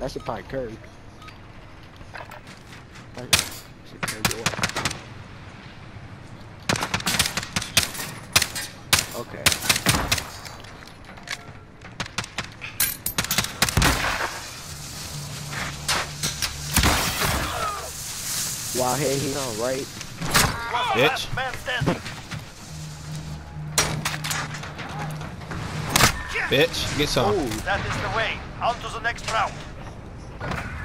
That should probably curve. That should curve. Okay. Wow, hey, he on right. Bitch. Bitch, get some. Oh, That is the way. On to the next round. Thank you.